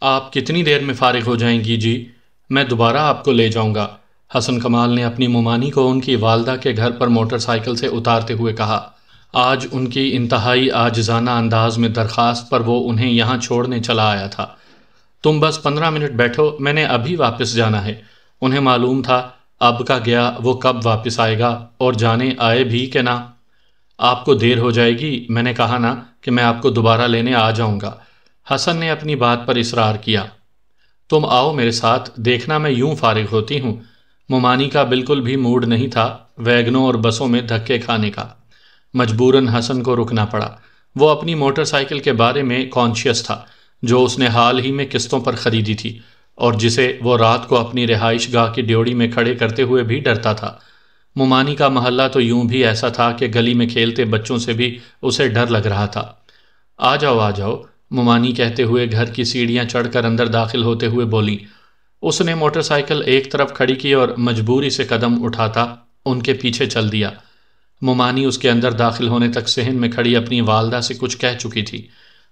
آپ کتنی دیر میں فارغ ہو جائیں گی جی؟ میں دوبارہ آپ کو لے جاؤں گا۔ حسن کمال نے اپنی ممانی کو ان کی والدہ کے گھر پر موٹر سائیکل سے اتارتے ہوئے کہا، آج ان کی انتہائی آجزانہ انداز میں درخواست پر وہ انہیں یہاں چھوڑنے چلا آیا تھا۔ تم بس پندرہ منٹ بیٹھو، میں نے ابھی واپس جانا ہے۔ انہیں معلوم تھا اب کا گیا، وہ کب واپس آئے گا اور جانے آئے بھی کہ نہ۔ آپ کو دیر ہو جائے گی، میں نے کہا نا کہ میں آپ کو دوبارہ لینے آ جاؤں گا۔ حسن نے اپنی بات پر اصرار کیا۔ تم آؤ میرے ساتھ، دیکھنا میں یوں فارغ ہوتی ہوں۔ ممانی کا بالکل بھی موڈ نہیں تھا ویگنوں اور بسوں میں دھکے کھانے کا۔ مجبوراً حسن کو رکنا پڑا۔ وہ اپنی موٹر سائیکل کے بارے میں کانشیس تھا، جو اس نے حال ہی میں قسطوں پر خریدی تھی، اور جسے وہ رات کو اپنی رہائش گاہ کی ڈیوڑی میں کھڑے کرتے ہوئے بھی ڈرتا تھا۔ ممانی کا محلہ تو یوں بھی ایسا تھا کہ گلی میں کھیلتے بچوں سے بھی اسے ڈر لگ رہا تھا۔ آ جاؤ آ جاؤ۔ ممانی کہتے ہوئے گھر کی سیڑھیاں چڑھ کر اندر داخل ہوتے ہوئے بولی، اس نے موٹر سائیکل ایک طرف کھڑی کی اور مجبوری سے قدم اٹھاتا، ان کے پیچھے چل دیا۔ ممانی اس کے اندر داخل ہونے تک صحن میں کھڑی اپنی والدہ سے کچھ کہہ چکی تھی۔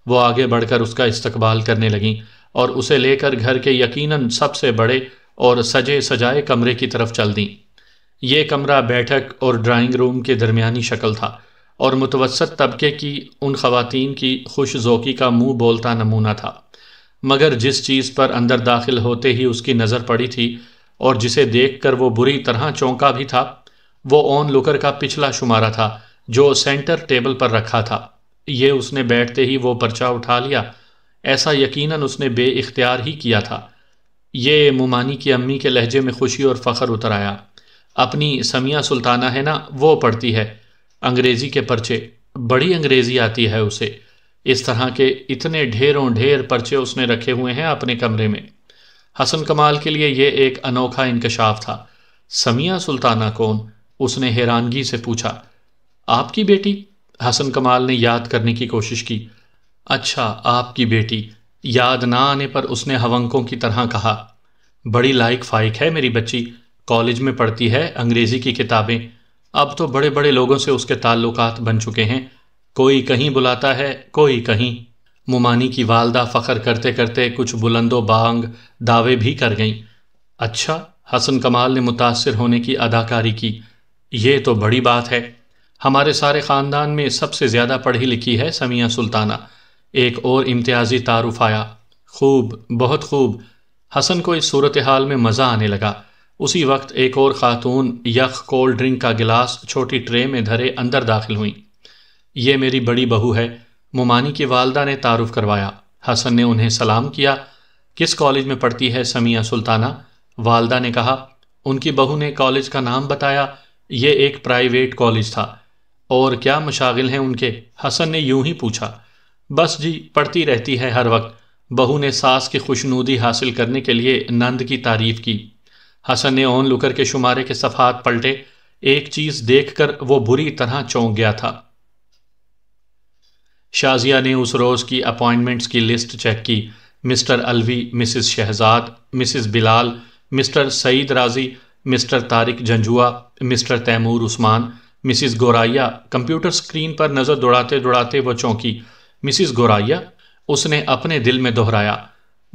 وہ آگے بڑھ کر اس کا استقبال کرنے لگیں اور اسے لے کر گھر کے یقیناً سب سے بڑے اور سجے سجائے کمرے کی طرف چل دیں۔ یہ کمرہ بیٹھک اور ڈرائنگ روم کے درمیانی شکل تھا۔ اور متوسط طبقے کی ان خواتین کی خوش ذوقی کا منہ بولتا نمونہ تھا۔ مگر جس چیز پر اندر داخل ہوتے ہی اس کی نظر پڑی تھی اور جسے دیکھ کر وہ بری طرح چونکا بھی تھا، وہ اون لکر کا پچھلا شمارہ تھا جو سینٹر ٹیبل پر رکھا تھا۔ یہ اس نے بیٹھتے ہی وہ پرچہ اٹھا لیا۔ ایسا یقیناً اس نے بے اختیار ہی کیا تھا۔ یہ ممانی کی امی کے لہجے میں خوشی اور فخر اتر آیا۔ اپنی سمیہ سلطانہ ہے نا، وہ پڑھتی ہے۔ انگریزی کے پرچے، بڑی انگریزی آتی ہے اسے۔ اس طرح کے اتنے ڈھیروں ڈھیر پرچے اس نے رکھے ہوئے ہیں اپنے کمرے میں۔ حسن کمال کے لیے یہ ایک انوکھا انکشاف تھا۔ سمیہ سلطانہ کون؟ اس نے حیرانگی سے پوچھا۔ آپ کی بیٹی؟ حسن کمال نے یاد کرنے کی کوشش کی۔ اچھا آپ کی بیٹی۔ یاد نہ آنے پر اس نے ہونکوں کی طرح کہا۔ بڑی لائق فائق ہے میری بچی۔ کالج میں پڑھتی ہے، انگریزی کی کتابیں۔ اب تو بڑے بڑے لوگوں سے اس کے تعلقات بن چکے ہیں۔ کوئی کہیں بلاتا ہے، کوئی کہیں۔ ممانی کی والدہ فخر کرتے کرتے کچھ بلند و بانگ دعوے بھی کر گئیں۔ اچھا حسن کمال نے متاثر ہونے کی اداکاری کی۔ یہ تو بڑی بات ہے۔ ہمارے سارے خاندان میں سب سے زیادہ پڑھی لکھی ہے سمیہ سلطانہ۔ ایک اور امتیازی تعارف آیا۔ خوب، بہت خوب۔ حسن کو اس صورتحال میں مزہ آنے لگا۔ اسی وقت ایک اور خاتون یخ کولڈ ڈرنک کا گلاس چھوٹی ٹرے میں دھرے اندر داخل ہوئیں۔ یہ میری بڑی بہو ہے، ممانی کی والدہ نے تعارف کروایا۔ حسن نے انہیں سلام کیا۔ کس کالج میں پڑھتی ہے سمیہ سلطانہ؟ والدہ نے کہا، ان کی بہو نے کالج کا نام بتایا۔ یہ ایک پرائیویٹ کالج تھا۔ اور کیا مشاغل ہیں ان کے؟ حسن نے یوں ہی پوچھا۔ بس جی پڑھتی رہتی ہے ہر وقت۔ بہو نے ساس کی خوشنودی حاصل کرنے کے لیے نند کی تعریف کی۔ حسن نے اون لکر کے شمارے کے صفحات پلٹے۔ ایک چیز دیکھ کر وہ بری طرح چونک گیا تھا۔ شازیہ نے اس روز کی اپوائنٹمنٹس کی لسٹ چیک کی۔ Mr Alvi, Mrs Shehzad, Mrs Bilal, Mr Saeed Razi Mr Tariq Janjua Mr Taimur Usman, Mrs Goraya computer screen پر نظر دوڑاتے دوڑاتے وہ چونکی۔ مسز گورائیا اس نے اپنے دل میں دہرایا۔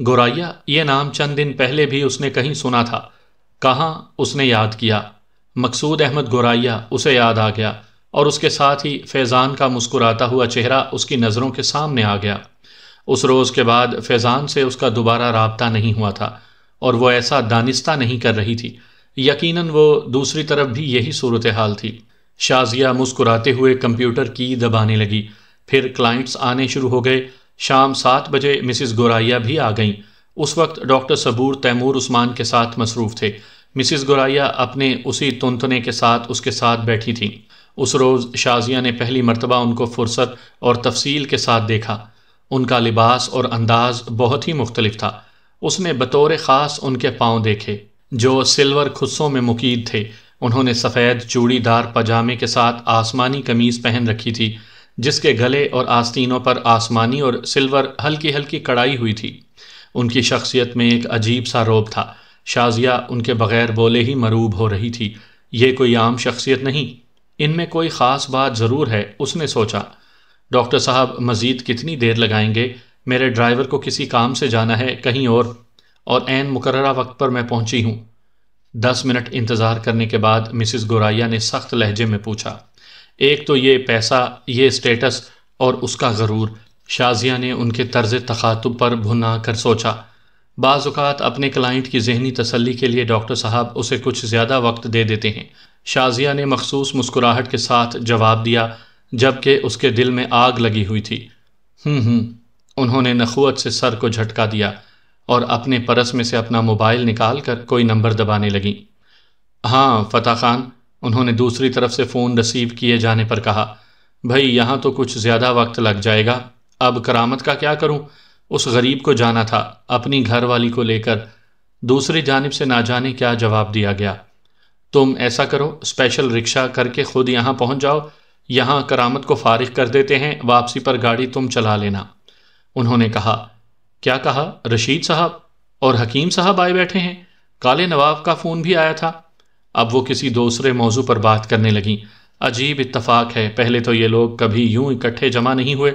گورائیا یہ نام چند دن پہلے بھی اس نے کہیں سنا تھا۔ کہاں اس نے یاد کیا؟ مقصود احمد گورائیا اسے یاد آ گیا اور اس کے ساتھ ہی فیضان کا مسکراتا ہوا چہرہ اس کی نظروں کے سامنے آ گیا۔ اس روز کے بعد فیضان سے اس کا دوبارہ رابطہ نہیں ہوا تھا اور وہ ایسا دانستہ نہیں کر رہی تھی۔ یقیناً وہ دوسری طرف بھی یہی صورتحال تھی۔ شازیہ مسکراتے ہوئے کمپیوٹر کی دبانے لگی۔ پھر کلائنٹس آنے شروع ہو گئے۔ شام سات بجے مسز گورائیا بھی آ گئیں۔ اس وقت ڈاکٹر صبور تیمور عثمان کے ساتھ مصروف تھے۔ مسز گورائیا اپنے اسی تنتنے کے ساتھ اس کے ساتھ بیٹھی تھیں۔ اس روز شازیہ نے پہلی مرتبہ ان کو فرصت اور تفصیل کے ساتھ دیکھا۔ ان کا لباس اور انداز بہت ہی مختلف تھا۔ اس نے بطور خاص ان کے پاؤں دیکھے، جو سلور خصوں میں مقید تھے۔ انہوں نے سفید چوڑی دار پجامے کے ساتھ آسمانی قمیض پہن رکھی تھی، جس کے گلے اور آستینوں پر آسمانی اور سلور ہلکی ہلکی کڑائی ہوئی تھی۔ ان کی شخصیت میں ایک عجیب سا روب تھا۔ شازیہ ان کے بغیر بولے ہی مروب ہو رہی تھی۔ یہ کوئی عام شخصیت نہیں۔ ان میں کوئی خاص بات ضرور ہے، اس نے سوچا۔ ڈاکٹر صاحب، مزید کتنی دیر لگائیں گے؟ میرے ڈرائیور کو کسی کام سے جانا ہے، کہیں اور۔ اور عین مقررہ وقت پر میں پہنچی ہوں۔ دس منٹ انتظار کرنے کے بعد مسز گورائیا نے سخت لہجے میں پوچھا۔ ایک تو یہ پیسہ، یہ اسٹیٹس اور اس کا غرور۔ شازیہ نے ان کے طرز تخاتب پر بھنا کر سوچا۔ بعض اوقات اپنے کلائنٹ کی ذہنی تسلی کے لیے ڈاکٹر صاحب اسے کچھ زیادہ وقت دے دیتے ہیں۔ شازیہ نے مخصوص مسکراہٹ کے ساتھ جواب دیا جبکہ اس کے دل میں آگ لگی ہوئی تھی۔ ہوں ہوں انہوں نے نخوت سے سر کو جھٹکا دیا اور اپنے پرس میں سے اپنا موبائل نکال کر کوئی نمبر دبانے لگیں۔ ہاں فتح خان، انہوں نے دوسری طرف سے فون رسیو کیے جانے پر کہا، بھائی، یہاں تو کچھ زیادہ وقت لگ جائے گا، اب کرامت کا کیا کروں؟ اس غریب کو جانا تھا، اپنی گھر والی کو لے کر دوسری جانب سے نہ جانے کیا جواب دیا گیا۔ تم ایسا کرو اسپیشل رکشہ کر کے خود یہاں پہنچ جاؤ، یہاں کرامت کو فارغ کر دیتے ہیں، واپسی پر گاڑی تم چلا لینا۔ انہوں نے کہا، کیا کہا؟ رشید صاحب اور حکیم صاحب آئے بیٹھے ہیں۔ کالے نواب کا فون بھی آیا تھا۔ اب وہ کسی دوسرے موضوع پر بات کرنے لگیں۔ عجیب اتفاق ہے، پہلے تو یہ لوگ کبھی یوں اکٹھے جمع نہیں ہوئے۔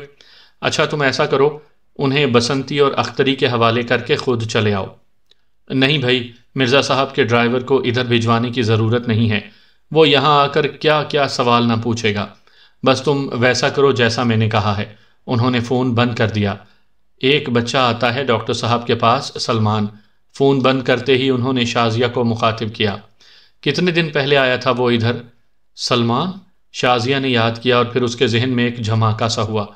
اچھا تم ایسا کرو انہیں بسنتی اور اختری کے حوالے کر کے خود چلے آؤ۔ نہیں بھائی، مرزا صاحب کے ڈرائیور کو ادھر بھجوانے کی ضرورت نہیں ہے۔ وہ یہاں آ کر کیا کیا سوال نہ پوچھے گا۔ بس تم ویسا کرو جیسا میں نے کہا ہے۔ انہوں نے فون بند کر دیا۔ ایک بچہ آتا ہے ڈاکٹر صاحب کے پاس، سلمان۔ فون بند کرتے ہی انہوں نے شازیہ کو مخاطب کیا۔ کتنے دن پہلے آیا تھا وہ ادھر؟ سلمان؟ شازیہ نے یاد کیا اور پھر اس کے ذہن میں ایک جھماکا سا ہوا۔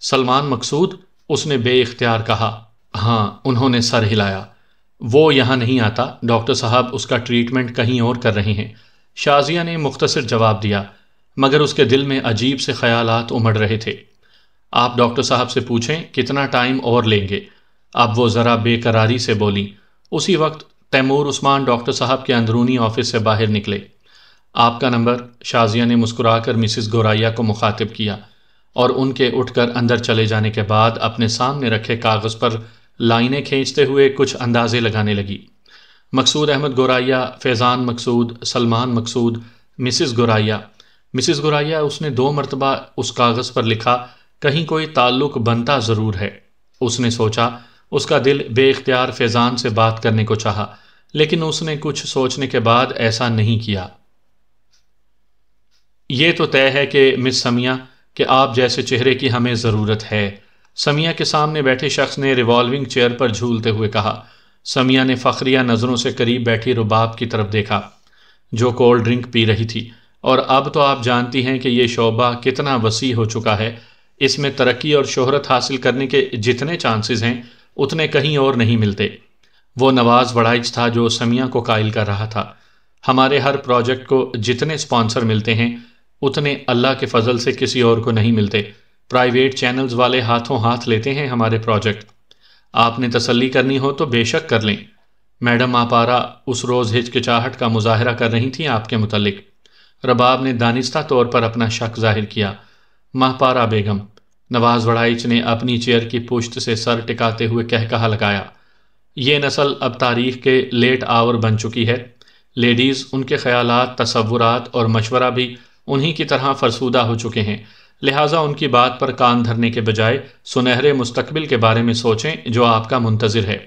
سلمان مقصود؟ اس نے بے اختیار کہا ہاں انہوں نے سر ہلایا۔ وہ یہاں نہیں آتا۔ ڈاکٹر صاحب اس کا ٹریٹمنٹ کہیں اور کر رہے ہیں۔ شازیہ نے مختصر جواب دیا، مگر اس کے دل میں عجیب سے خیالات امڑ رہے تھے۔ آپ ڈاکٹر صاحب سے پوچھیں کتنا ٹائم اور لیں گے۔ اب وہ ذرا بے قراری سے بولیں۔ اسی وقت تیمور عثمان ڈاکٹر صاحب کے اندرونی آفس سے باہر نکلے۔ آپ کا نمبر، شازیہ نے مسکرا کر مسز گورائیا کو مخاطب کیا۔ اور ان کے اٹھ کر اندر چلے جانے کے بعد اپنے سامنے رکھے کاغذ پر لائنیں کھینچتے ہوئے کچھ اندازے لگانے لگی۔ مقصود احمد گورائیا، فیضان مقصود، سلمان مقصود، مسز گورائیا۔ مسز گورائیا، اس نے دو مرتبہ اس کاغذ پر لکھا، کہیں کوئی تعلق بنتا ضرور ہے۔ اس نے سوچا، اس کا دل بے اختیار فیضان سے بات کرنے کو چاہا، لیکن اس نے کچھ سوچنے کے بعد ایسا نہیں کیا۔ یہ تو طے ہے کہ مس سمیہ کہ آپ جیسے چہرے کی ہمیں ضرورت ہے۔ سمیہ کے سامنے بیٹھے شخص نے ریوالونگ چیئر پر جھولتے ہوئے کہا۔ سمیہ نے فخریہ نظروں سے قریب بیٹھی رباب کی طرف دیکھا، جو کولڈ ڈرنک پی رہی تھی۔ اور اب تو آپ جانتی ہیں کہ یہ شعبہ کتنا وسیع ہو چکا ہے۔ اس میں ترقی اور شہرت حاصل کرنے کے جتنے چانسز ہیں، اتنے کہیں اور نہیں ملتے۔ وہ نواز وڑائچ تھا جو سمیہ کو قائل کر رہا تھا۔ ہمارے ہر پروجیکٹ کو جتنے سپانسر ملتے ہیں اتنے اللہ کے فضل سے کسی اور کو نہیں ملتے۔ پرائیویٹ چینلز والے ہاتھوں ہاتھ لیتے ہیں ہمارے پروجیکٹ آپ نے تسلی کرنی ہو تو بے شک کر لیں۔ میڈم آپارا اس روز ہچکچاہٹ کا مظاہرہ کر رہی تھیں آپ کے متعلق۔ رباب نے دانستہ طور پر اپنا شک ظاہر کیا۔ ماہ پارا بیگم، نواز وڑائچ نے اپنی چیئر کی پشت سے سر ٹکاتے ہوئے کہہ کہا لگایا، یہ نسل اب تاریخ کے لیٹ آور بن چکی ہے۔ لیڈیز، ان کے خیالات، تصورات اور مشورہ بھی انہی کی طرح فرسودہ ہو چکے ہیں۔ لہٰذا ان کی بات پر کان دھرنے کے بجائے سنہرے مستقبل کے بارے میں سوچیں جو آپ کا منتظر ہے۔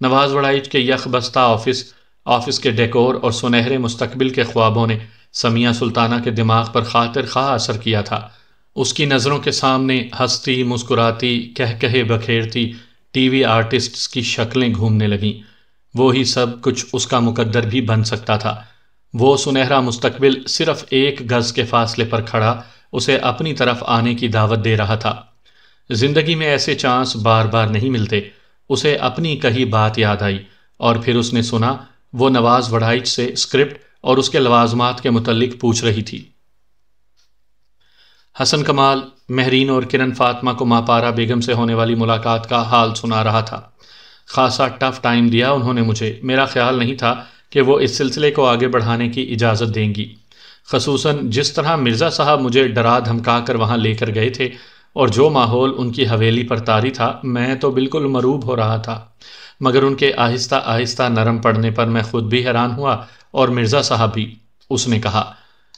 نواز وڑائچ کے یخ بستہ آفس آفس کے ڈیکور اور سنہرے مستقبل کے خوابوں نے سمیہ سلطانہ کے دماغ پر خاطر خواہ اثر کیا تھا۔ اس کی نظروں کے سامنے ہستی، مسکراتی کہہ کہے بکھیرتی ٹی وی آرٹسٹس کی شکلیں گھومنے لگیں۔ وہی سب کچھ اس کا مقدر بھی بن سکتا تھا۔ وہ سنہرا مستقبل صرف ایک گز کے فاصلے پر کھڑا، اسے اپنی طرف آنے کی دعوت دے رہا تھا۔ زندگی میں ایسے چانس بار بار نہیں ملتے۔ اسے اپنی کہی بات یاد آئی اور پھر اس نے سنا، وہ نواز وڑائچ سے اسکرپٹ اور اس کے لوازمات کے متعلق پوچھ رہی تھی۔ حسن کمال، مہرین اور کرن فاطمہ کو ماپارا بیگم سے ہونے والی ملاقات کا حال سنا رہا تھا۔ خاصا ٹف ٹائم دیا انہوں نے مجھے۔ میرا خیال نہیں تھا کہ وہ اس سلسلے کو آگے بڑھانے کی اجازت دیں گی۔ خصوصاً جس طرح مرزا صاحب مجھے ڈرا دھمکا کر وہاں لے کر گئے تھے اور جو ماحول ان کی حویلی پر تاری تھا، میں تو بالکل مروب ہو رہا تھا۔ مگر ان کے آہستہ آہستہ نرم پڑنے پر میں خود بھی حیران ہوا اور مرزا صاحب بھی۔ اس نے کہا،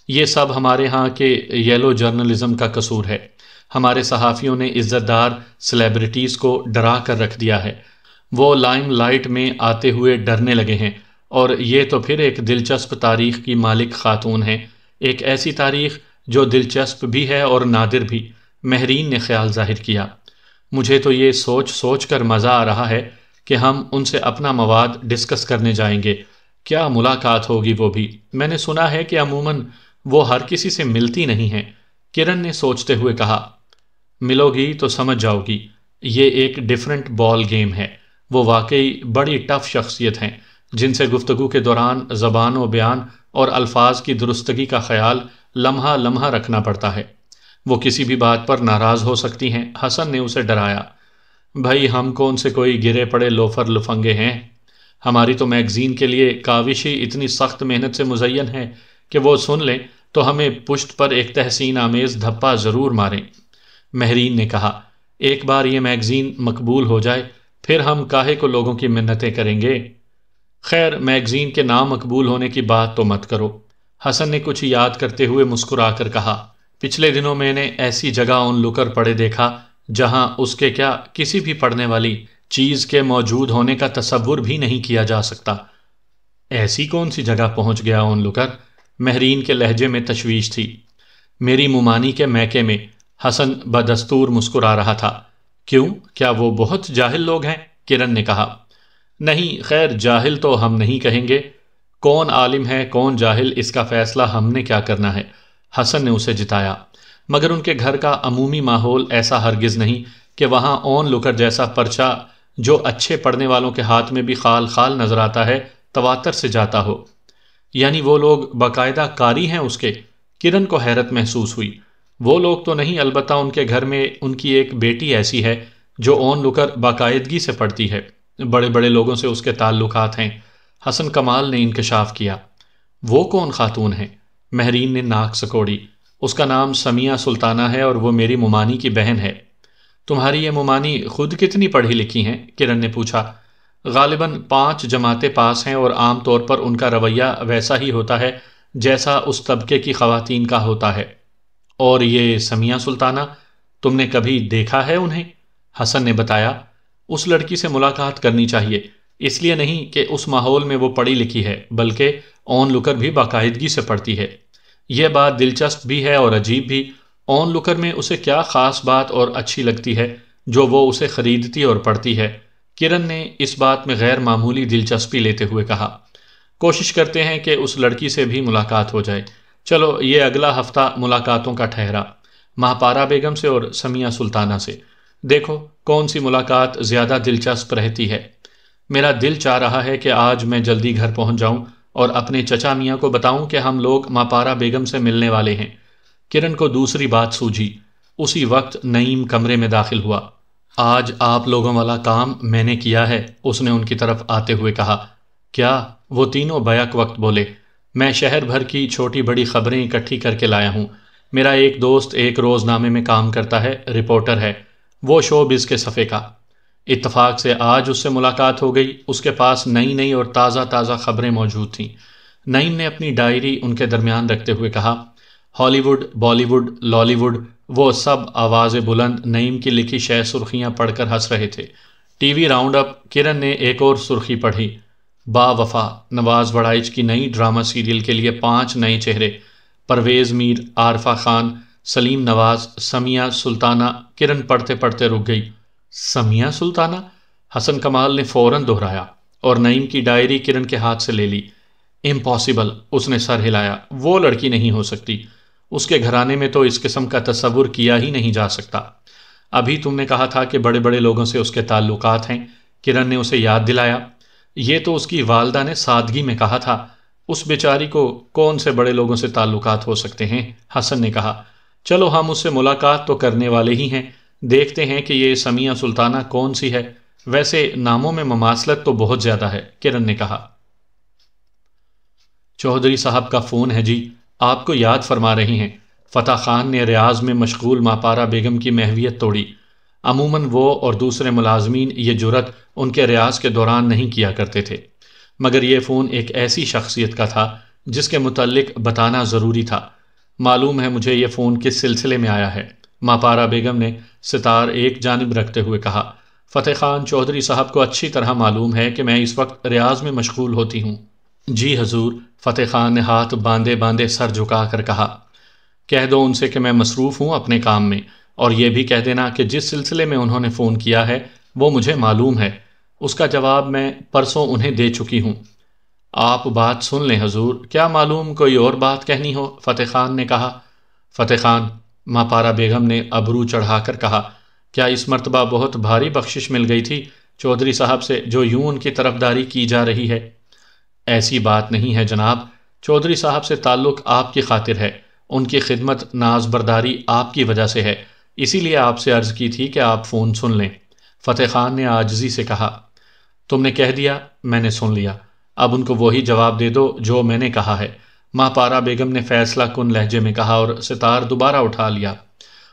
یہ سب ہمارے ہاں کے یلو جرنلزم کا قصور ہے۔ ہمارے صحافیوں نے عزت دار سلیبریٹیز کو ڈرا کر رکھ دیا ہے۔ وہ لائم لائٹ میں آتے ہوئے ڈرنے لگے ہیں۔ اور یہ تو پھر ایک دلچسپ تاریخ کی مالک خاتون ہیں۔ ایک ایسی تاریخ جو دلچسپ بھی ہے اور نادر بھی، مہرین نے خیال ظاہر کیا۔ مجھے تو یہ سوچ سوچ کر مزہ آ رہا ہے کہ ہم ان سے اپنا مواد ڈسکس کرنے جائیں گے۔ کیا ملاقات ہوگی وہ بھی؟ میں نے سنا ہے کہ عموماً وہ ہر کسی سے ملتی نہیں ہیں۔ کرن نے سوچتے ہوئے کہا، ملو گی تو سمجھ جاؤ گی، یہ ایک ڈیفرنٹ بال گیم ہے۔ وہ واقعی بڑی ٹف شخصیت ہیں۔ جن سے گفتگو کے دوران زبان و بیان اور الفاظ کی درستگی کا خیال لمحہ لمحہ رکھنا پڑتا ہے۔ وہ کسی بھی بات پر ناراض ہو سکتی ہیں۔ حسن نے اسے ڈرایا۔ بھائی، ہم کون سے کوئی گرے پڑے لوفر لفنگے ہیں؟ ہماری تو میگزین کے لیے کاوشی اتنی سخت محنت سے مزین ہے کہ وہ سن لیں تو ہمیں پشت پر ایک تحسین آمیز دھپا ضرور ماریں۔ مہرین نے کہا، ایک بار یہ میگزین مقبول ہو جائے، پھر ہم کاہے کو لوگوں کی منتیں کریں گے؟ خیر، میگزین کے نام مقبول ہونے کی بات تو مت کرو۔ حسن نے کچھ یاد کرتے ہوئے مسکرا کر کہا، پچھلے دنوں میں نے ایسی جگہ ان لکر پڑے دیکھا جہاں اس کے کیا کسی بھی پڑھنے والی چیز کے موجود ہونے کا تصور بھی نہیں کیا جا سکتا۔ ایسی کون سی جگہ پہنچ گیا اون لکر مہرین کے لہجے میں تشویش تھی۔ میری ممانی کے میکے میں حسن بدستور مسکرا رہا تھا۔ کیوں؟ کیا وہ بہت جاہل لوگ ہیں؟ کرن نے کہا۔ نہیں، خیر، جاہل تو ہم نہیں کہیں گے۔ کون عالم ہے، کون جاہل، اس کا فیصلہ ہم نے کیا کرنا ہے۔ حسن نے اسے جتایا۔ مگر ان کے گھر کا عمومی ماحول ایسا ہرگز نہیں کہ وہاں اون لکر جیسا پرچہ جو اچھے پڑھنے والوں کے ہاتھ میں بھی خال خال نظر آتا ہے، تواتر سے جاتا ہو۔ یعنی وہ لوگ باقاعدہ کاری ہیں اس کے۔ کرن کو حیرت محسوس ہوئی۔ وہ لوگ تو نہیں، البتہ ان کے گھر میں ان کی ایک بیٹی ایسی ہے جو اون لکر باقاعدگی سے پڑھتی ہے۔ بڑے بڑے لوگوں سے اس کے تعلقات ہیں۔ حسن کمال نے انکشاف کیا۔ وہ کون خاتون ہیں؟ مہرین نے ناک سکوڑی۔ اس کا نام سمیہ سلطانہ ہے اور وہ میری ممانی کی بہن ہے۔ تمہاری یہ ممانی خود کتنی پڑھی لکھی ہیں؟ کرن نے پوچھا۔ غالباً پانچ جماعتیں پاس ہیں اور عام طور پر ان کا رویہ ویسا ہی ہوتا ہے جیسا اس طبقے کی خواتین کا ہوتا ہے۔ اور یہ سمیہ سلطانہ، تم نے کبھی دیکھا ہے انہیں؟ حسن نے بتایا۔ اس لڑکی سے ملاقات کرنی چاہیے۔ اس لیے نہیں کہ اس ماحول میں وہ پڑھی لکھی ہے، بلکہ اون لکر بھی باقاعدگی سے پڑھتی ہے۔ یہ بات دلچسپ بھی ہے اور عجیب بھی۔ اون لکر میں اسے کیا خاص بات اور اچھی لگتی ہے جو وہ اسے خریدتی اور پڑھتی ہے۔ کرن نے اس بات میں غیر معمولی دلچسپی لیتے ہوئے کہا، کوشش کرتے ہیں کہ اس لڑکی سے بھی ملاقات ہو جائے۔ چلو، یہ اگلا ہفتہ ملاقاتوں کا ٹھہرا۔ مہاپارا بیگم سے اور سمیہ سلطانہ سے۔ دیکھو کون سی ملاقات زیادہ دلچسپ رہتی ہے۔ میرا دل چاہ رہا ہے کہ آج میں جلدی گھر پہنچ جاؤں اور اپنے چچا میاں کو بتاؤں کہ ہم لوگ ماپارا بیگم سے ملنے والے ہیں۔ کرن کو دوسری بات سوجھی۔ اسی وقت نعیم کمرے میں داخل ہوا۔ آج آپ لوگوں والا کام میں نے کیا ہے، اس نے ان کی طرف آتے ہوئے کہا۔ کیا وہ تینوں بیک وقت بولے۔ میں شہر بھر کی چھوٹی بڑی خبریں اکٹھی کر کے لایا ہوں۔ میرا ایک دوست ایک روز نامے میں کام کرتا ہے، رپورٹر ہے۔ وہ شو بز کے صفحے کا۔ اتفاق سے آج اس سے ملاقات ہو گئی۔ اس کے پاس نئی نئی اور تازہ تازہ خبریں موجود تھیں۔ نعیم نے اپنی ڈائری ان کے درمیان رکھتے ہوئے کہا Hollywood Bali would lolly would وہ سب آواز بلند نعیم کی لکھی شہ سرخیاں پڑھ کر ہنس رہے تھے۔ ٹی وی راؤنڈ اپ، کرن نے ایک اور سرخی پڑھی۔ با وفا، نواز وڑائچ کی نئی ڈرامہ سیریل کے لیے پانچ نئے چہرے۔ پرویز میر، عارفہ خان سلیم نواز، سمیہ سلطانہ کرن پڑھتے پڑھتے رک گئی۔ سمیہ سلطانہ؟ حسن کمال نے فوراً دہرایا اور نعیم کی ڈائری کرن کے ہاتھ سے لے لی۔ امپاسبل اس نے سر ہلایا۔ وہ لڑکی نہیں ہو سکتی۔ اس کے گھرانے میں تو اس قسم کا تصور کیا ہی نہیں جا سکتا۔ ابھی تم نے کہا تھا کہ بڑے بڑے لوگوں سے اس کے تعلقات ہیں۔ کرن نے اسے یاد دلایا۔ یہ تو اس کی والدہ نے سادگی میں کہا تھا۔ اس بیچاری کو کون سے بڑے لوگوں سے تعلقات ہو سکتے ہیں؟ حسن نے کہا چلو ہم اس سے ملاقات تو کرنے والے ہی ہیں۔ دیکھتے ہیں کہ یہ سمیہ سلطانہ کون سی ہے۔ ویسے ناموں میں مماثلت تو بہت زیادہ ہے، کرن نے کہا۔ چودھری صاحب کا فون ہے جی آپ کو یاد فرما رہی ہیں۔ فتح خان نے ریاض میں مشغول ماپارا بیگم کی محویت توڑی۔ عموماً وہ اور دوسرے ملازمین یہ جرت ان کے ریاض کے دوران نہیں کیا کرتے تھے۔ مگر یہ فون ایک ایسی شخصیت کا تھا جس کے متعلق بتانا ضروری تھا۔ معلوم ہے مجھے یہ فون کس سلسلے میں آیا ہے۔ ماں پارا بیگم نے ستار ایک جانب رکھتے ہوئے کہا، فتح خان چودھری صاحب کو اچھی طرح معلوم ہے کہ میں اس وقت ریاض میں مشغول ہوتی ہوں۔ جی حضور، فتح خان نے ہاتھ باندھے باندھے سر جھکا کر کہا، کہہ دو ان سے کہ میں مصروف ہوں اپنے کام میں، اور یہ بھی کہہ دینا کہ جس سلسلے میں انہوں نے فون کیا ہے، وہ مجھے معلوم ہے۔ اس کا جواب میں پرسوں انہیں دے چکی ہوں۔ آپ بات سن لیں حضور۔ کیا معلوم کوئی اور بات کہنی ہو؟ فتح خان نے کہا۔ فتح خان، ماں پارا بیگم نے ابرو چڑھا کر کہا۔ کیا اس مرتبہ بہت بھاری بخشش مل گئی تھی؟ چودھری صاحب سے جو یوں ان کی طرف داری کی جا رہی ہے۔ ایسی بات نہیں ہے جناب۔ چودھری صاحب سے تعلق آپ کی خاطر ہے۔ ان کی خدمت ناز برداری آپ کی وجہ سے ہے۔ اسی لیے آپ سے عرض کی تھی کہ آپ فون سن لیں۔ فتح خان نے آجزی سے کہا۔ تم نے کہہ دیا، میں نے سن لیا۔ اب ان کو وہی جواب دے دو جو میں نے کہا ہے۔ ماں پارا بیگم نے فیصلہ کن لہجے میں کہا اور ستار دوبارہ اٹھا لیا۔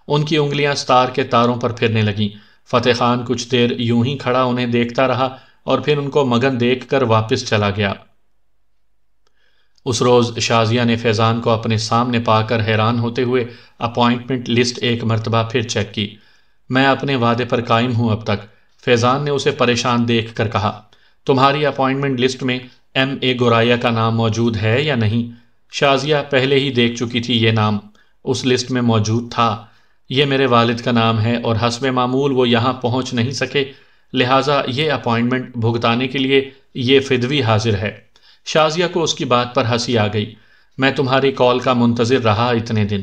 ان کی انگلیاں ستار کے تاروں پر پھرنے لگیں۔ فتح خان کچھ دیر یوں ہی کھڑا انہیں دیکھتا رہا اور پھر ان کو مگن دیکھ کر واپس چلا گیا۔ اس روز شازیہ نے فیضان کو اپنے سامنے پا کر حیران ہوتے ہوئے اپوائنٹمنٹ لسٹ ایک مرتبہ پھر چیک کی۔ میں اپنے وعدے پر قائم ہوں اب تک۔ فیضان نے اسے پریشان دیکھ کر کہا۔ تمہاری اپوائنٹمنٹ لسٹ میں ایم اے گورائیا کا نام موجود ہے یا نہیں؟ شازیہ پہلے ہی دیکھ چکی تھی یہ نام، اس لسٹ میں موجود تھا۔ یہ میرے والد کا نام ہے اور حسب معمول وہ یہاں پہنچ نہیں سکے۔ لہٰذا یہ اپوائنٹمنٹ بھگتانے کے لیے یہ فدوی حاضر ہے۔ شازیہ کو اس کی بات پر ہنسی آ گئی۔ میں تمہاری کال کا منتظر رہا اتنے دن۔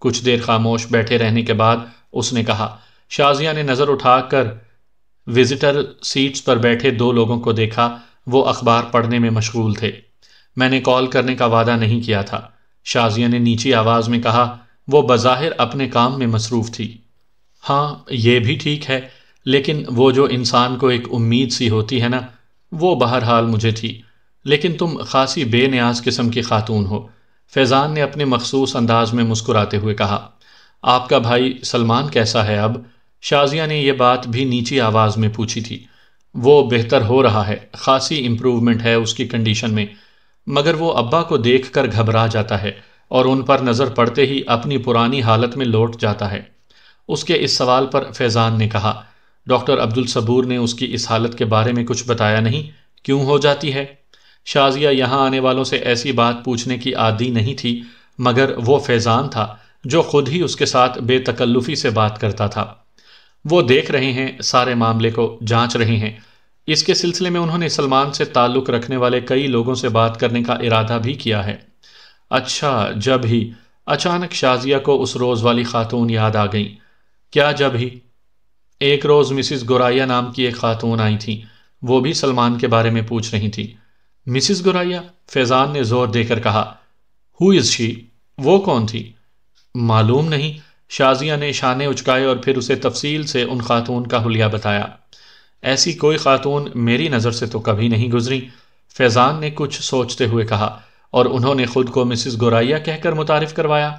کچھ دیر خاموش بیٹھے رہنے کے بعد اس نے کہا، شازیہ نے نظر اٹھا کر وزٹر سیٹس پر بیٹھے دو لوگوں کو دیکھا، وہ اخبار پڑھنے میں مشغول تھے۔ میں نے کال کرنے کا وعدہ نہیں کیا تھا۔ شازیہ نے نیچی آواز میں کہا، وہ بظاہر اپنے کام میں مصروف تھی۔ ہاں یہ بھی ٹھیک ہے، لیکن وہ جو انسان کو ایک امید سی ہوتی ہے نا، وہ بہرحال مجھے تھی۔ لیکن تم خاصی بے نیاز قسم کی خاتون ہو۔ فیضان نے اپنے مخصوص انداز میں مسکراتے ہوئے کہا، آپ کا بھائی سلمان کیسا ہے اب؟ شازیہ نے یہ بات بھی نیچی آواز میں پوچھی تھی، وہ بہتر ہو رہا ہے، خاصی امپروومنٹ ہے اس کی کنڈیشن میں، مگر وہ ابا کو دیکھ کر گھبرا جاتا ہے اور ان پر نظر پڑتے ہی اپنی پرانی حالت میں لوٹ جاتا ہے۔ اس کے اس سوال پر فیضان نے کہا، ڈاکٹر عبدالصبور نے اس کی اس حالت کے بارے میں کچھ بتایا نہیں، کیوں ہو جاتی ہے؟ شازیہ یہاں آنے والوں سے ایسی بات پوچھنے کی عادی نہیں تھی، مگر وہ فیضان تھا جو خود ہی اس کے ساتھ بے تکلفی سے بات کرتا تھا۔ وہ دیکھ رہے ہیں، سارے معاملے کو جانچ رہے ہیں۔ اس کے سلسلے میں انہوں نے سلمان سے تعلق رکھنے والے کئی لوگوں سے بات کرنے کا ارادہ بھی کیا ہے۔ اچھا جب ہی اچانک شازیہ کو اس روز والی خاتون یاد آ گئیں۔ کیا جب ہی ایک روز مسز گورائیا نام کی ایک خاتون آئی تھیں، وہ بھی سلمان کے بارے میں پوچھ رہی تھی مسز گورائیا فیضان نے زور دے کر کہا ہو از شی وہ کون تھی؟ معلوم نہیں۔ شازیہ نے شانے اچکائے اور پھر اسے تفصیل سے ان خاتون کا حلیہ بتایا۔ ایسی کوئی خاتون میری نظر سے تو کبھی نہیں گزری۔ فیضان نے کچھ سوچتے ہوئے کہا، اور انہوں نے خود کو مسز گورائیا کہہ کر متعارف کروایا۔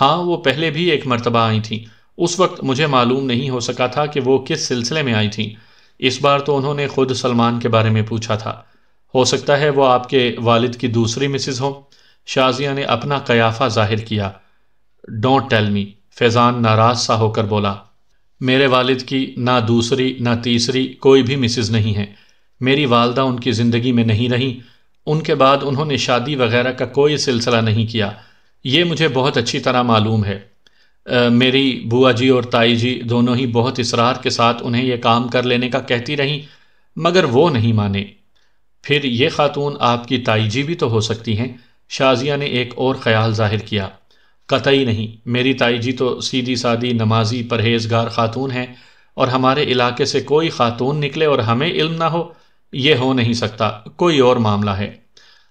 ہاں وہ پہلے بھی ایک مرتبہ آئی تھیں۔ اس وقت مجھے معلوم نہیں ہو سکا تھا کہ وہ کس سلسلے میں آئی تھیں۔ اس بار تو انہوں نے خود سلمان کے بارے میں پوچھا تھا۔ ہو سکتا ہے وہ آپ کے والد کی دوسری مسز ہوں۔ شازیہ نے اپنا قیافہ ظاہر کیا۔ ڈونٹ ٹیل می فیضان ناراض سا ہو کر بولا، میرے والد کی نہ دوسری نہ تیسری کوئی بھی مسز نہیں ہے۔ میری والدہ ان کی زندگی میں نہیں رہیں ان کے بعد انہوں نے شادی وغیرہ کا کوئی سلسلہ نہیں کیا۔ یہ مجھے بہت اچھی طرح معلوم ہے۔ میری بوا جی اور تائی جی دونوں ہی بہت اصرار کے ساتھ انہیں یہ کام کر لینے کا کہتی رہیں، مگر وہ نہیں مانے۔ پھر یہ خاتون آپ کی تائی جی بھی تو ہو سکتی ہیں۔ شازیہ نے ایک اور خیال ظاہر کیا۔ قطعی نہیں۔ میری تائی جی تو سیدھی سادی نمازی پرہیزگار خاتون ہیں اور ہمارے علاقے سے کوئی خاتون نکلے اور ہمیں علم نہ ہو، یہ ہو نہیں سکتا۔ کوئی اور معاملہ ہے۔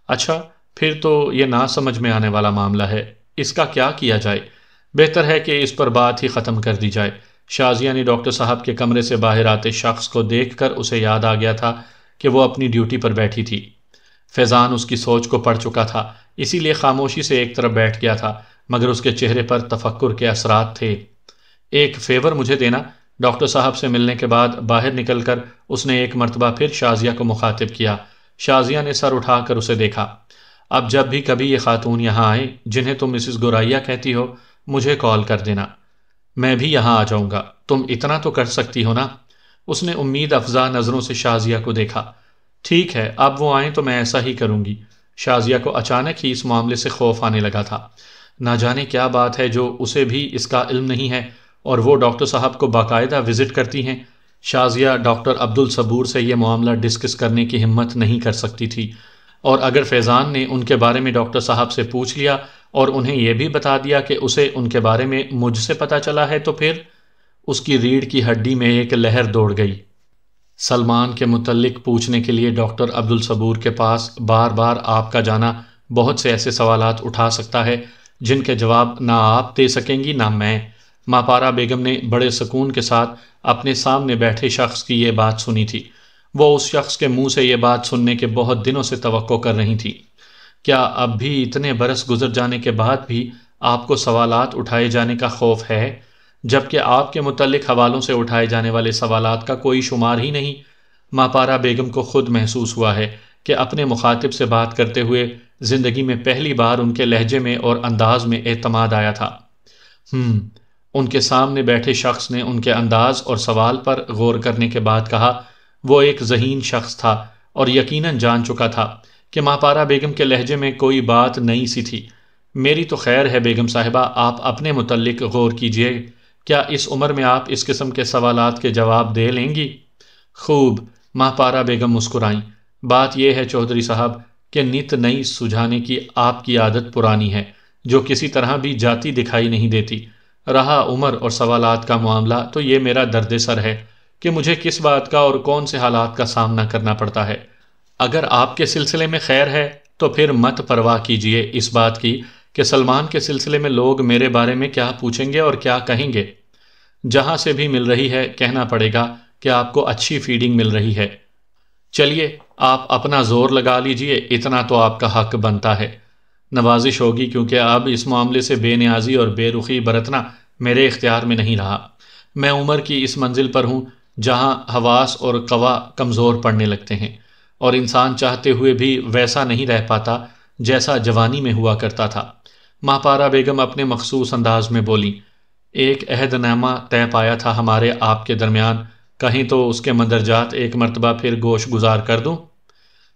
اچھا پھر تو یہ نہ سمجھ میں آنے والا معاملہ ہے۔ اس کا کیا کیا جائے؟ بہتر ہے کہ اس پر بات ہی ختم کر دی جائے۔ شازیہ یعنی نے ڈاکٹر صاحب کے کمرے سے باہر آتے شخص کو دیکھ کر اسے یاد آ گیا تھا کہ وہ اپنی ڈیوٹی پر بیٹھی تھی۔ فیضان اس کی سوچ کو پڑھ چکا تھا، اسی لیے خاموشی سے ایک طرف بیٹھ گیا تھا۔ مگر اس کے چہرے پر تفکر کے اثرات تھے۔ ایک فیور مجھے دینا، ڈاکٹر صاحب سے ملنے کے بعد باہر نکل کر اس نے ایک مرتبہ پھر شازیہ کو مخاطب کیا۔ شازیہ نے سر اٹھا کر اسے دیکھا۔ اب جب بھی کبھی یہ خاتون یہاں آئے، جنہیں تم مسز گورائیا کہتی ہو، مجھے کال کر دینا۔ میں بھی یہاں آ جاؤں گا۔ تم اتنا تو کر سکتی ہو نا؟ اس نے امید افزا نظروں سے شازیہ کو دیکھا۔ ٹھیک ہے، اب وہ آئیں تو میں ایسا ہی کروں گی۔ شازیہ کو اچانک ہی اس معاملے سے خوف آنے لگا تھا۔ نہ جانے کیا بات ہے جو اسے بھی اس کا علم نہیں ہے اور وہ ڈاکٹر صاحب کو باقاعدہ وزٹ کرتی ہیں۔ شازیہ ڈاکٹر عبد الصبور سے یہ معاملہ ڈسکس کرنے کی ہمت نہیں کر سکتی تھی۔ اور اگر فیضان نے ان کے بارے میں ڈاکٹر صاحب سے پوچھ لیا اور انہیں یہ بھی بتا دیا کہ اسے ان کے بارے میں مجھ سے پتا چلا ہے تو پھر اس کی ریڑھ کی ہڈی میں ایک لہر دوڑ گئی۔ سلمان کے متعلق پوچھنے کے لیے ڈاکٹر عبد الصبور کے پاس بار بار آپ کا جانا بہت سے ایسے سوالات اٹھا سکتا ہے۔ جن کے جواب نہ آپ دے سکیں گی نہ میں۔ ماپارا بیگم نے بڑے سکون کے ساتھ اپنے سامنے بیٹھے شخص کی یہ بات سنی تھی۔ وہ اس شخص کے منہ سے یہ بات سننے کے بہت دنوں سے توقع کر رہی تھی۔ کیا اب بھی اتنے برس گزر جانے کے بعد بھی آپ کو سوالات اٹھائے جانے کا خوف ہے؟ جبکہ آپ کے متعلق حوالوں سے اٹھائے جانے والے سوالات کا کوئی شمار ہی نہیں۔ ماپارا بیگم کو خود محسوس ہوا ہے کہ اپنے مخاطب سے بات کرتے ہوئے زندگی میں پہلی بار ان کے لہجے میں اور انداز میں اعتماد آیا تھا۔ ہم ان کے سامنے بیٹھے شخص نے ان کے انداز اور سوال پر غور کرنے کے بعد کہا، وہ ایک ذہین شخص تھا اور یقیناً جان چکا تھا کہ ماپارا بیگم کے لہجے میں کوئی بات نئی سی تھی۔ میری تو خیر ہے بیگم صاحبہ، آپ اپنے متعلق غور کیجیے۔ کیا اس عمر میں آپ اس قسم کے سوالات کے جواب دے لیں گی؟ خوب ماہ پارا بیگم مسکرائیں۔ بات یہ ہے چودھری صاحب کہ نت نئی سجھانے کی آپ کی عادت پرانی ہے، جو کسی طرح بھی جاتی دکھائی نہیں دیتی۔ رہا عمر اور سوالات کا معاملہ تو یہ میرا درد سر ہے کہ مجھے کس بات کا اور کون سے حالات کا سامنا کرنا پڑتا ہے۔ اگر آپ کے سلسلے میں خیر ہے تو پھر مت پرواہ کیجیے اس بات کی کہ سلمان کے سلسلے میں لوگ میرے بارے میں کیا پوچھیں گے اور کیا کہیں گے۔ جہاں سے بھی مل رہی ہے کہنا پڑے گا کہ آپ کو اچھی فیڈنگ مل رہی ہے۔ چلیے، آپ اپنا زور لگا لیجیے، اتنا تو آپ کا حق بنتا ہے۔ نوازش ہوگی کیونکہ اب اس معاملے سے بے نیازی اور بے رخی برتنا میرے اختیار میں نہیں رہا۔ میں عمر کی اس منزل پر ہوں جہاں حواس اور قوا کمزور پڑنے لگتے ہیں اور انسان چاہتے ہوئے بھی ویسا نہیں رہ پاتا جیسا جوانی میں ہوا کرتا تھا۔ ماپارا بیگم اپنے مخصوص انداز میں بولی ایک عہد نامہ طے پایا تھا ہمارے آپ کے درمیان کہیں تو اس کے مندرجات ایک مرتبہ پھر گوش گزار کر دوں۔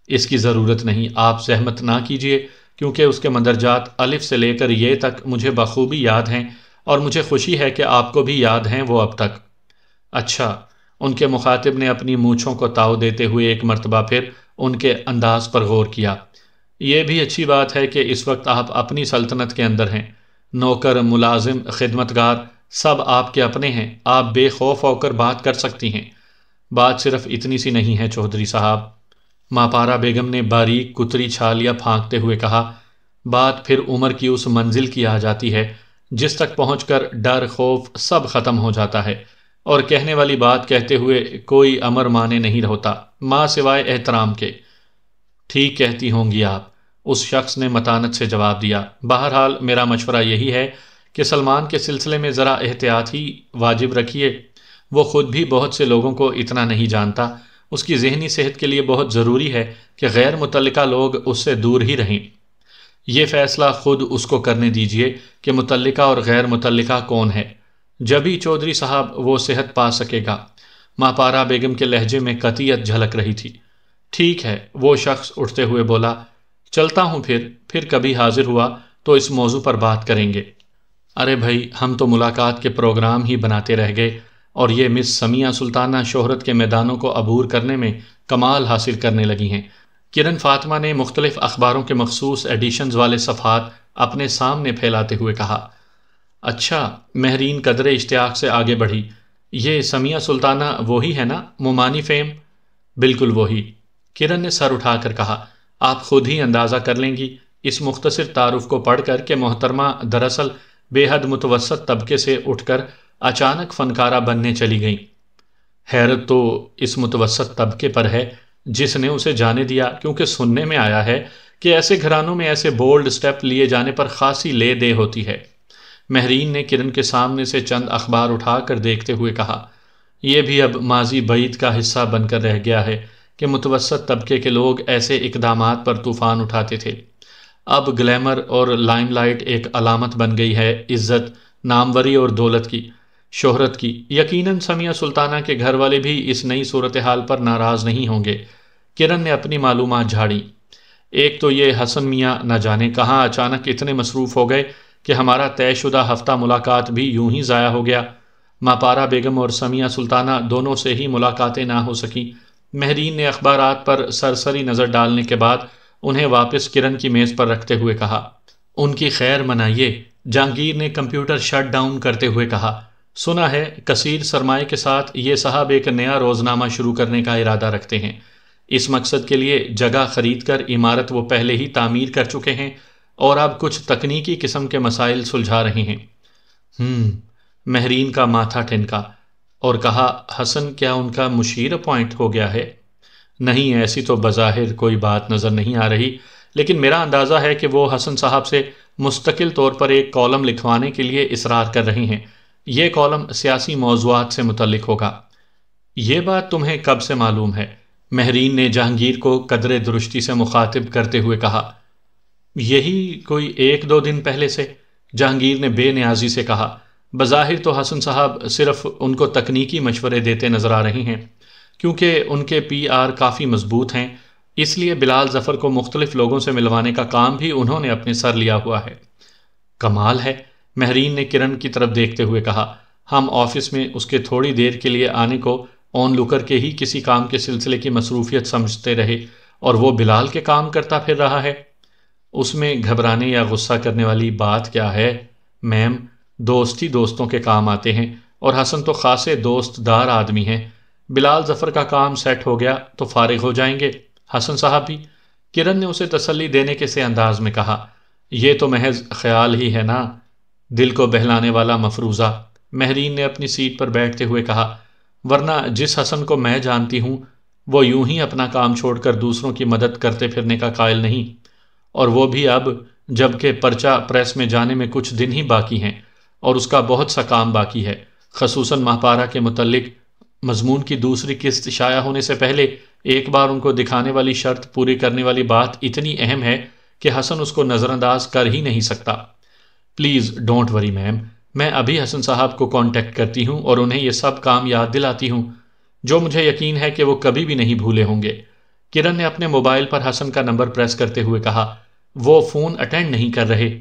اس کی ضرورت نہیں، آپ زحمت نہ کیجیے کیونکہ اس کے مندرجات الف سے لے کر یہ تک مجھے بخوبی یاد ہیں اور مجھے خوشی ہے کہ آپ کو بھی یاد ہیں وہ اب تک۔ اچھا ان کے مخاطب نے اپنی مونچھوں کو تاؤ دیتے ہوئے ایک مرتبہ پھر ان کے انداز پر غور کیا۔ یہ بھی اچھی بات ہے کہ اس وقت آپ اپنی سلطنت کے اندر ہیں۔ نوکر، ملازم، خدمتگار سب آپ کے اپنے ہیں۔ آپ بے خوف ہو کر بات کر سکتی ہیں۔ بات صرف اتنی سی نہیں ہے چودھری صاحب۔ ماپارا بیگم نے باریک کتری چھالیاں پھانکتے ہوئے کہا، بات پھر عمر کی اس منزل کی آ جاتی ہے، جس تک پہنچ کر ڈر، خوف سب ختم ہو جاتا ہے۔ اور کہنے والی بات کہتے ہوئے کوئی امر مانے نہیں ہوتا، ماں سوائے احترام کے۔ ٹھیک کہتی ہوں گی آپ۔ اس شخص نے متانت سے جواب دیا، بہرحال میرا مشورہ یہی ہے کہ سلمان کے سلسلے میں ذرا احتیاط ہی واجب رکھیے۔ وہ خود بھی بہت سے لوگوں کو اتنا نہیں جانتا۔ اس کی ذہنی صحت کے لیے بہت ضروری ہے کہ غیر متعلقہ لوگ اس سے دور ہی رہیں۔ یہ فیصلہ خود اس کو کرنے دیجیے کہ متعلقہ اور غیر متعلقہ کون ہے۔ جبھی چودھری صاحب وہ صحت پا سکے گا۔ ماں پارا بیگم کے لہجے میں قطیت جھلک رہی تھی۔ ٹھیک ہے، وہ شخص اٹھتے ہوئے بولا، چلتا ہوں پھر پھر کبھی حاضر ہوا تو اس موضوع پر بات کریں گے۔ ارے بھائی، ہم تو ملاقات کے پروگرام ہی بناتے رہ گئے اور یہ مس سمیہ سلطانہ شہرت کے میدانوں کو عبور کرنے میں کمال حاصل کرنے لگی ہیں۔ کرن فاطمہ نے مختلف اخباروں کے مخصوص ایڈیشنز والے صفحات اپنے سامنے پھیلاتے ہوئے کہا اچھا مہرین قدر اشتیاق سے آگے بڑھی۔ یہ سمیہ سلطانہ وہی ہے نا، ممانی فیم؟ بالکل وہی۔ کرن نے سر اٹھا کر کہا، آپ خود ہی اندازہ کر لیں گی، اس مختصر تعارف کو پڑھ کر کہ محترمہ دراصل بے حد متوسط طبقے سے اٹھ کر اچانک فنکارہ بننے چلی گئیں۔ حیرت تو اس متوسط طبقے پر ہے جس نے اسے جانے دیا، کیونکہ سننے میں آیا ہے کہ ایسے گھرانوں میں ایسے بولڈ سٹیپ لیے جانے پر خاصی لے دے ہوتی ہے۔ مہرین نے کرن کے سامنے سے چند اخبار اٹھا کر دیکھتے ہوئے کہا، یہ بھی اب ماضی بعید کا حصہ بن کر رہ گیا ہے کہ متوسط طبقے کے لوگ ایسے اقدامات پر طوفان اٹھاتے تھے۔ اب گلیمر اور لائم لائٹ ایک علامت بن گئی ہے عزت، ناموری اور دولت کی، شہرت کی۔ یقیناً سمیہ سلطانہ کے گھر والے بھی اس نئی صورتحال پر ناراض نہیں ہوں گے۔ کرن نے اپنی معلومات جھاڑی۔ ایک تو یہ حسن میاں نہ جانے کہاں اچانک اتنے مصروف ہو گئے کہ ہمارا طے شدہ ہفتہ ملاقات بھی یوں ہی ضائع ہو گیا۔ ماپارا بیگم اور سمیہ سلطانہ دونوں سے ہی ملاقاتیں نہ ہو سکیں۔ مہرین نے اخبارات پر سرسری نظر ڈالنے کے بعد انہیں واپس کرن کی میز پر رکھتے ہوئے کہا، ان کی خیر منائیے، جہانگیر نے کمپیوٹر شٹ ڈاؤن کرتے ہوئے کہا۔ سنا ہے، کثیر سرمائے کے ساتھ یہ صاحب ایک نیا روزنامہ شروع کرنے کا ارادہ رکھتے ہیں۔ اس مقصد کے لیے جگہ خرید کر عمارت وہ پہلے ہی تعمیر کر چکے ہیں اور اب کچھ تکنیکی قسم کے مسائل سلجھا رہے ہیں۔ ہم مہرین کا ماتھا ٹھنکا اور کہا، حسن، کیا ان کا مشیر اپوائنٹ ہو گیا ہے؟ نہیں ایسی تو بظاہر کوئی بات نظر نہیں آ رہی۔ لیکن میرا اندازہ ہے کہ وہ حسن صاحب سے مستقل طور پر ایک کالم لکھوانے کے لیے اصرار کر رہی ہیں۔ یہ کالم سیاسی موضوعات سے متعلق ہوگا۔ یہ بات تمہیں کب سے معلوم ہے؟ مہرین نے جہانگیر کو قدر درشتی سے مخاطب کرتے ہوئے کہا۔ یہی کوئی ایک دو دن پہلے سے؟ جہانگیر نے بے نیازی سے کہا۔ بظاہر تو حسن صاحب صرف ان کو تکنیکی مشورے دیتے نظر آ رہے ہیں۔ کیونکہ ان کے پی آر کافی مضبوط ہیں۔ اس لیے بلال ظفر کو مختلف لوگوں سے ملوانے کا کام بھی انہوں نے اپنے سر لیا ہوا ہے۔ کمال ہے، مہرین نے کرن کی طرف دیکھتے ہوئے کہا، ہم آفس میں اس کے تھوڑی دیر کے لیے آنے کو آن لکر کے ہی کسی کام کے سلسلے کی مصروفیت سمجھتے رہے اور وہ بلال کے کام کرتا پھر رہا ہے۔ اس میں گھبرانے یا غصہ کرنے والی بات کیا ہے؟ میم دوست ہی دوستوں کے کام آتے ہیں اور حسن تو خاصے دوست دار آدمی ہیں۔ بلال ظفر کا کام سیٹ ہو گیا تو فارغ ہو جائیں گے۔ حسن صاحب بھی۔ کرن نے اسے تسلی دینے کے سے انداز میں کہا، یہ تو محض خیال ہی ہے نا۔ دل کو بہلانے والا مفروضہ۔ مہرین نے اپنی سیٹ پر بیٹھتے ہوئے کہا، ورنہ جس حسن کو میں جانتی ہوں، وہ یوں ہی اپنا کام چھوڑ کر دوسروں کی مدد کرتے پھرنے کا قائل نہیں۔ اور وہ بھی اب جبکہ پرچہ پریس میں جانے میں کچھ دن ہی باقی ہیں، اور اس کا بہت سا کام باقی ہے۔ خصوصاً ماہپارا کے متعلق مضمون کی دوسری قسط شائع ہونے سے پہلے ایک بار ان کو دکھانے والی شرط پوری کرنے والی بات اتنی اہم ہے کہ حسن اس کو نظر انداز کر ہی نہیں سکتا۔ پلیز ڈونٹ وری میم، میں ابھی حسن صاحب کو کانٹیکٹ کرتی ہوں اور انہیں یہ سب کام یاد دلاتی ہوں۔ جو مجھے یقین ہے کہ وہ کبھی بھی نہیں بھولے ہوں گے۔ کرن نے اپنے موبائل پر حسن کا نمبر پریس کرتے ہوئے کہا، وہ فون اٹینڈ نہیں کر رہے۔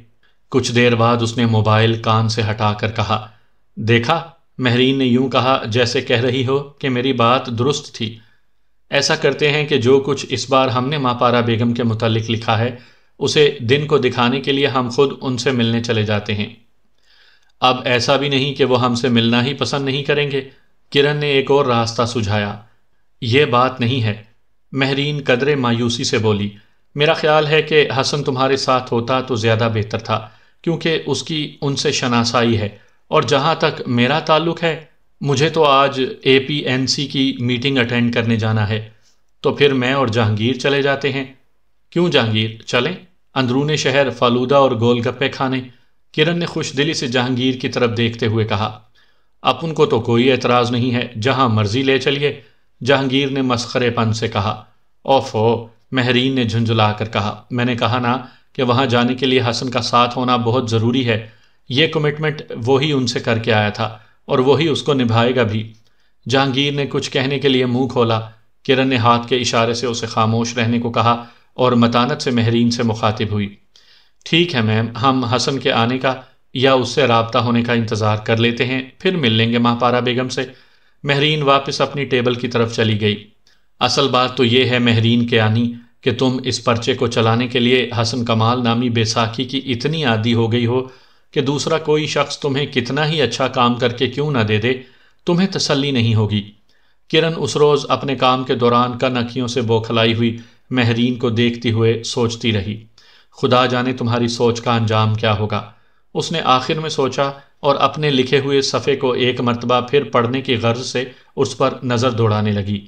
کچھ دیر بعد اس نے موبائل کان سے ہٹا کر کہا، دیکھا؟ مہرین نے یوں کہا، جیسے کہہ رہی ہو کہ میری بات درست تھی۔ ایسا کرتے ہیں کہ جو کچھ اس بار ہم نے ماپارا بیگم کے متعلق لکھا ہے، اسے دن کو دکھانے کے لیے ہم خود ان سے ملنے چلے جاتے ہیں۔ اب ایسا بھی نہیں کہ وہ ہم سے ملنا ہی پسند نہیں کریں گے۔ کرن نے ایک اور راستہ سجھایا۔ یہ بات نہیں ہے۔ مہرین قدرے مایوسی سے بولی، میرا خیال ہے کہ حسن تمہارے ساتھ ہوتا تو زیادہ بہتر تھا، کیونکہ اس کی ان سے شناسائی ہے۔ اور جہاں تک میرا تعلق ہے، مجھے تو آج اے پی این سی کی میٹنگ اٹینڈ کرنے جانا ہے۔ تو پھر میں اور جہانگیر چلے جاتے ہیں۔ کیوں جہانگیر؟ چلیں۔ اندرون شہر فالودہ اور گول گپے کھانے۔ کرن نے خوش دلی سے جہانگیر کی طرف دیکھتے ہوئے کہا، اپن کو تو کوئی اعتراض نہیں ہے، جہاں مرضی لے چلیے۔ جہانگیر نے مسخرے پن سے کہا، اوف مہرین نے جھنجھلا کر کہا، میں نے کہا نا کہ وہاں جانے کے لیے حسن کا ساتھ ہونا بہت ضروری ہے۔ یہ کمٹمنٹ وہی ان سے کر کے آیا تھا اور وہی اس کو نبھائے گا بھی۔ جہانگیر نے کچھ کہنے کے لیے منہ کھولا۔ کرن نے ہاتھ کے اشارے سے اسے خاموش رہنے کو کہا اور متانت سے مہرین سے مخاطب ہوئی۔ ٹھیک ہے میم، ہم حسن کے آنے کا یا اس سے رابطہ ہونے کا انتظار کر لیتے ہیں، پھر مل لیں گے ماہ پارا بیگم سے۔ مہرین واپس اپنی ٹیبل کی طرف چلی گئی۔ اصل بات تو یہ ہے مہرین کے آنی کہ تم اس پرچے کو چلانے کے لیے حسن کمال نامی بیساکھی کی اتنی عادی ہو گئی ہو کہ دوسرا کوئی شخص تمہیں کتنا ہی اچھا کام کر کے کیوں نہ دے دے، تمہیں تسلی نہیں ہوگی۔ کرن اس روز اپنے کام کے دوران کن اکھیوں سے بوکھلائی ہوئی مہرین کو دیکھتی ہوئے سوچتی رہی۔ خدا جانے تمہاری سوچ کا انجام کیا ہوگا۔ اس نے آخر میں سوچا اور اپنے لکھے ہوئے صفحے کو ایک مرتبہ پھر پڑھنے کی غرض سے اس پر نظر دوڑانے لگی۔